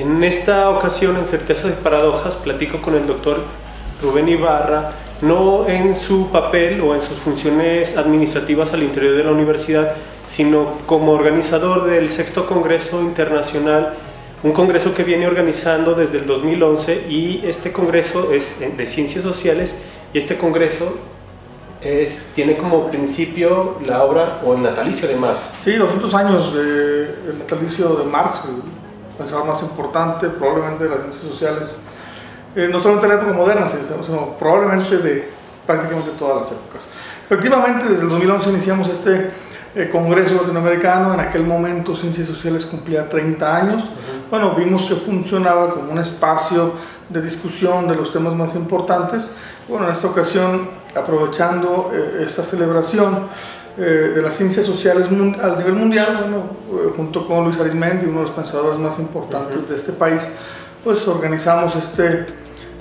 En esta ocasión, en Certezas y Paradojas, platico con el doctor Rubén Ibarra, no en su papel o en sus funciones administrativas al interior de la universidad, sino como organizador del sexto Congreso Internacional, un congreso que viene organizando desde el 2011 y este congreso es de ciencias sociales y este congreso es, tiene como principio la obra o el natalicio de Marx. Sí, 200 años del natalicio de Marx, el pensador más importante probablemente de las ciencias sociales, eh, no solamente de la época moderna, sino probablemente de prácticamente todas las épocas. Efectivamente, desde el 2011 iniciamos este eh, Congreso Latinoamericano, en aquel momento Ciencias Sociales cumplía 30 años. Bueno, vimos que funcionaba como un espacio de discusión de los temas más importantes. Bueno, en esta ocasión, aprovechando eh, esta celebración eh, de las ciencias sociales a nivel mundial, bueno, junto con Luis Arismendi, uno de los pensadores más importantes de este país, pues organizamos este,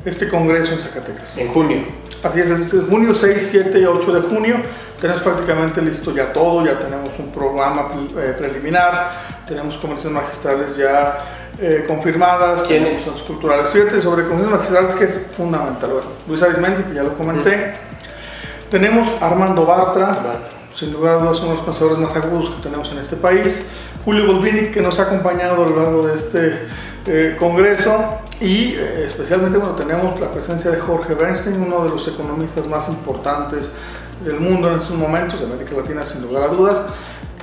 este congreso en Zacatecas. En junio. Así es, es junio 6, 7 y 8 de junio. Tenemos prácticamente listo ya todo, ya tenemos un programa eh, preliminar, tenemos convenciones magistrales ya eh, confirmadas, ¿Quiénes? culturales 7 sobre convenciones magistrales que es fundamental. Bueno, Luis Arismendi, que ya lo comenté. Tenemos Armando Bartra, sin lugar a dudas son los pensadores más agudos que tenemos en este país. Julio Golvini, que nos ha acompañado a lo largo de este eh, congreso y eh, especialmente bueno, tenemos la presencia de Jorge Bernstein, uno de los economistas más importantes del mundo en estos momentos, de América Latina sin lugar a dudas,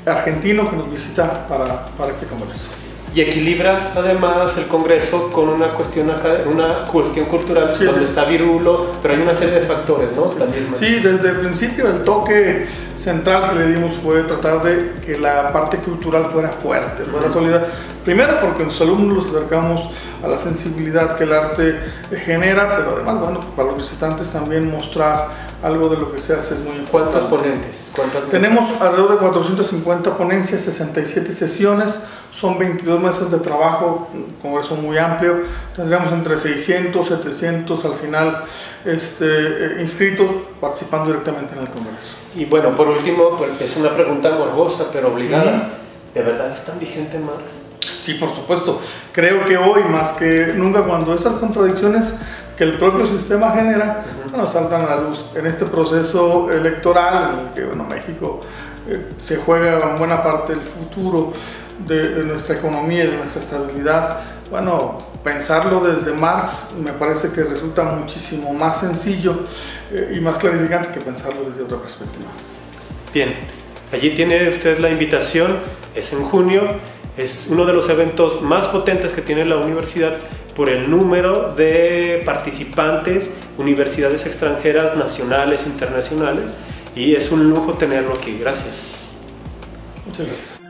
argentino que nos visita para, para este congreso. Y equilibras además el Congreso con una cuestión, una cuestión cultural Sí, donde sí. está Virulo, pero hay una serie de factores, ¿no? También, Sí, desde el principio el toque central que le dimos fue tratar de que la parte cultural fuera fuerte, fuera sólida. Primero porque los alumnos los acercamos a la sensibilidad que el arte genera, pero además, bueno, para los visitantes también mostrar algo de lo que se hace es muy importante. ¿Cuántos ponentes? ¿Cuántas Tenemos alrededor de 450 ponencias, 67 sesiones, son 22 meses de trabajo, un congreso muy amplio. Tendremos entre 600, 700 al final este, eh, inscritos participando directamente en el congreso. Y bueno, por último, pues, es una pregunta morbosa, pero obligada. ¿De verdad es tan vigente Marx? Sí, por supuesto. Creo que hoy, más que nunca, cuando esas contradicciones que el propio sistema genera, bueno, saltan a la luz en este proceso electoral en el que bueno, México eh, se juega en buena parte el futuro de, de nuestra economía y de nuestra estabilidad. Bueno, pensarlo desde Marx me parece que resulta muchísimo más sencillo eh, y más clarificante que pensarlo desde otra perspectiva. Bien, allí tiene usted la invitación, es en junio, es uno de los eventos más potentes que tiene la universidad por el número de participantes, universidades extranjeras, nacionales, internacionales, y es un lujo tenerlo aquí. Gracias. Muchas gracias.